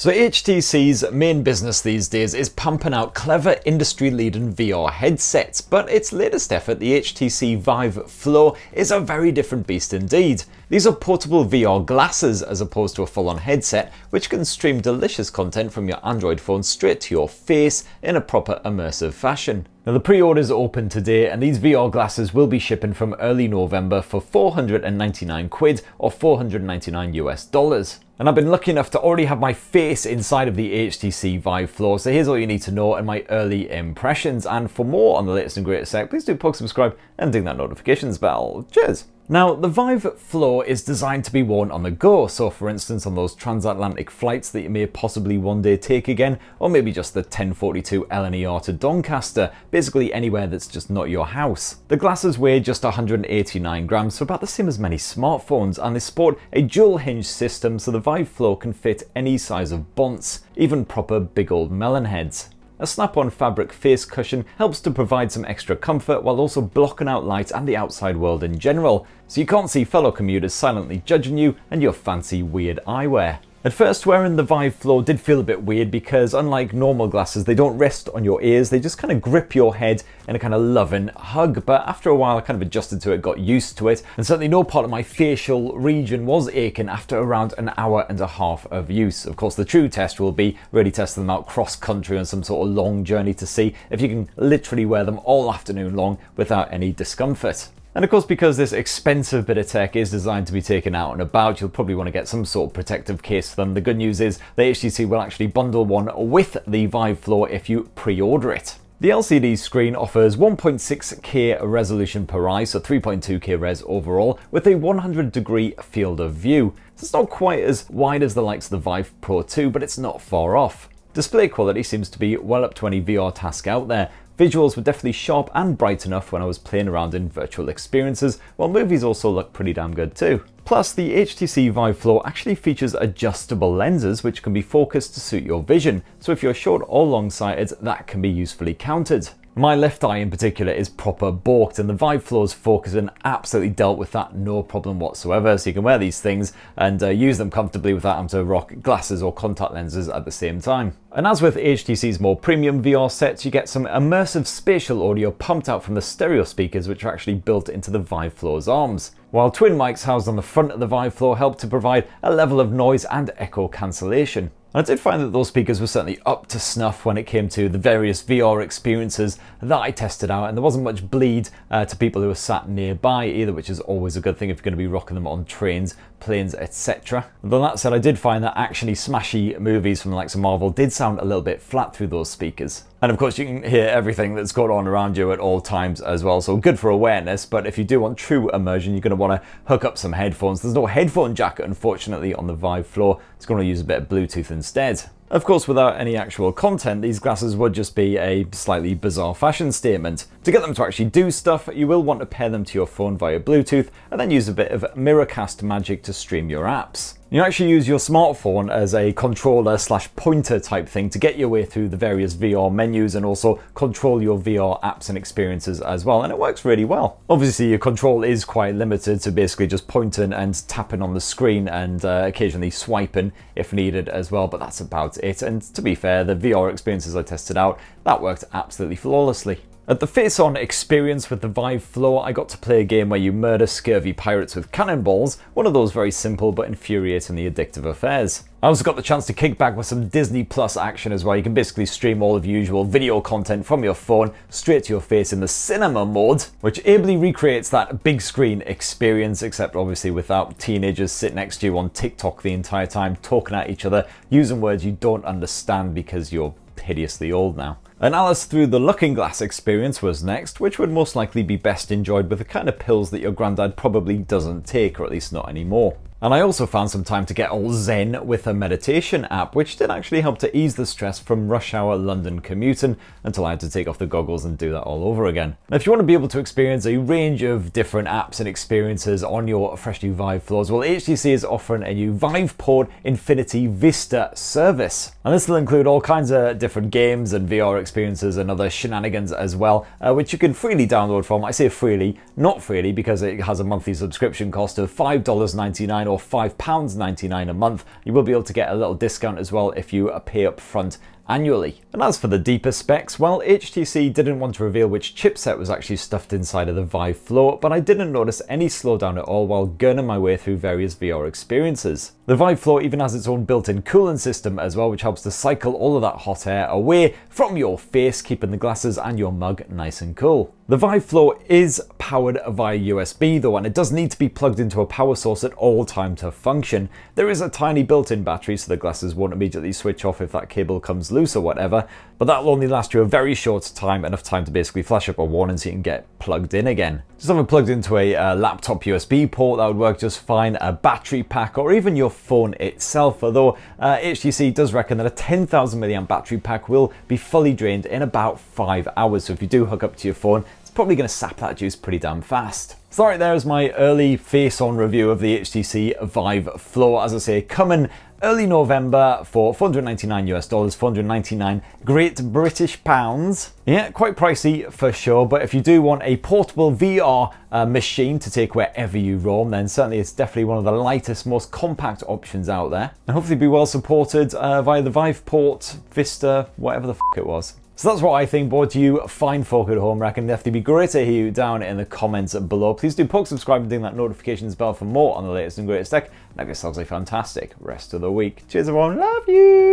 So HTC's main business these days is pumping out clever industry-leading VR headsets, but its latest effort, the HTC Vive Flow, is a very different beast indeed. These are portable VR glasses as opposed to a full-on headset, which can stream delicious content from your Android phone straight to your face in a proper immersive fashion. Now the pre-orders are open today and these VR glasses will be shipping from early November for 499 quid or 499 US dollars. And I've been lucky enough to already have my face inside of the HTC Vive Flow, so here's all you need to know and my early impressions. And for more on the latest and greatest tech, please do poke subscribe and ding that notifications bell. Cheers! Now, the Vive Flow is designed to be worn on the go, so for instance on those transatlantic flights that you may possibly one day take again, or maybe just the 1042 LNER to Doncaster, basically anywhere that's just not your house. The glasses weigh just 189 grams, so about the same as many smartphones, and they sport a dual hinge system so the Vive Flow can fit any size of bonce, even proper big old melon heads. A snap-on fabric face cushion helps to provide some extra comfort while also blocking out light and the outside world in general, so you can't see fellow commuters silently judging you and your fancy weird eyewear. At first, wearing the Vive Flow did feel a bit weird because unlike normal glasses, they don't rest on your ears, they just kind of grip your head in a kind of loving hug. But after a while, I kind of adjusted to it, got used to it, and certainly no part of my facial region was aching after around an hour and a half of use. Of course, the true test will be really testing them out cross country on some sort of long journey to see if you can literally wear them all afternoon long without any discomfort. And of course, because this expensive bit of tech is designed to be taken out and about, you'll probably want to get some sort of protective case for them. The good news is the HTC will actually bundle one with the Vive Flow if you pre-order it. The LCD screen offers 1.6K resolution per eye, so 3.2K res overall, with a 100 degree field of view. So it's not quite as wide as the likes of the Vive Pro 2, but it's not far off. Display quality seems to be well up to any VR task out there, Visuals were definitely sharp and bright enough when I was playing around in virtual experiences, while movies also look pretty damn good too. Plus, the HTC Vive Flow actually features adjustable lenses which can be focused to suit your vision, so if you're short or long-sighted, that can be usefully counted. My left eye in particular is proper balked and the Vive Flow's focusing absolutely dealt with that no problem whatsoever. So you can wear these things and uh, use them comfortably without having to rock glasses or contact lenses at the same time. And as with HTC's more premium VR sets, you get some immersive spatial audio pumped out from the stereo speakers which are actually built into the Vive Flow's arms. While twin mics housed on the front of the Vive Flow help to provide a level of noise and echo cancellation. I did find that those speakers were certainly up to snuff when it came to the various VR experiences that I tested out, and there wasn't much bleed uh, to people who were sat nearby either, which is always a good thing if you're going to be rocking them on trains, planes, etc. Though that said, I did find that actiony smashy movies from the likes of Marvel did sound a little bit flat through those speakers. And of course you can hear everything that's going on around you at all times as well, so good for awareness, but if you do want true immersion, you're going to want to hook up some headphones. There's no headphone jacket, unfortunately, on the Vive Flow. It's going to use a bit of Bluetooth instead. Of course, without any actual content, these glasses would just be a slightly bizarre fashion statement. To get them to actually do stuff, you will want to pair them to your phone via Bluetooth and then use a bit of Miracast magic to stream your apps. You actually use your smartphone as a controller slash pointer type thing to get your way through the various VR menus and also control your VR apps and experiences as well, and it works really well. Obviously, your control is quite limited to basically just pointing and tapping on the screen and uh, occasionally swiping if needed as well, but that's about it. And to be fair, the VR experiences I tested out, that worked absolutely flawlessly. At the face-on experience with the Vive Flow, I got to play a game where you murder scurvy pirates with cannonballs, one of those very simple but infuriatingly addictive affairs. I also got the chance to kick back with some Disney Plus action as well. You can basically stream all of your usual video content from your phone straight to your face in the cinema mode, which ably recreates that big screen experience, except obviously without teenagers sitting next to you on TikTok the entire time, talking at each other, using words you don't understand because you're hideously old now. An Alice Through the Looking Glass experience was next, which would most likely be best enjoyed with the kind of pills that your granddad probably doesn't take, or at least not anymore. And I also found some time to get all zen with a meditation app, which did actually help to ease the stress from rush hour London commuting until I had to take off the goggles and do that all over again. Now, if you want to be able to experience a range of different apps and experiences on your fresh new Vive Flows, well, HTC is offering a new Viveport Infinity Vista service. And this will include all kinds of different games and VR experiences and other shenanigans as well, uh, which you can freely download from. I say freely, not freely, because it has a monthly subscription cost of $5.99 or £5.99 a month. You will be able to get a little discount as well if you pay up front annually. And as for the deeper specs, well, HTC didn't want to reveal which chipset was actually stuffed inside of the Vive Flow, but I didn't notice any slowdown at all while gurning my way through various VR experiences. The Vive Flow even has its own built-in cooling system as well, which helps to cycle all of that hot air away from your face, keeping the glasses and your mug nice and cool. The Vive Flow is powered via USB though, and it does need to be plugged into a power source at all time to function. There is a tiny built-in battery, so the glasses won't immediately switch off if that cable comes loose or whatever, but that'll only last you a very short time, enough time to basically flash up a warning so you can get plugged in again. Just have it plugged into a uh, laptop USB port, that would work just fine, a battery pack, or even your phone itself, although uh, HTC does reckon that a 10,000 mAh battery pack will be fully drained in about 5 hours, so if you do hook up to your phone, probably going to sap that juice pretty damn fast. So right there is my early face-on review of the HTC Vive Flow. As I say, coming early November for 499 US dollars, 499 Great British pounds. Yeah, quite pricey for sure, but if you do want a portable VR uh, machine to take wherever you roam, then certainly it's definitely one of the lightest, most compact options out there. And hopefully be well supported uh, via the Viveport Vista, whatever the it was. So that's what I think, but you fine folk at home reckon? Definitely be great to hear you down in the comments below. Please do poke subscribe and ding that notifications bell for more on the latest and greatest tech. Have yourselves a fantastic rest of the week. Cheers everyone, love you!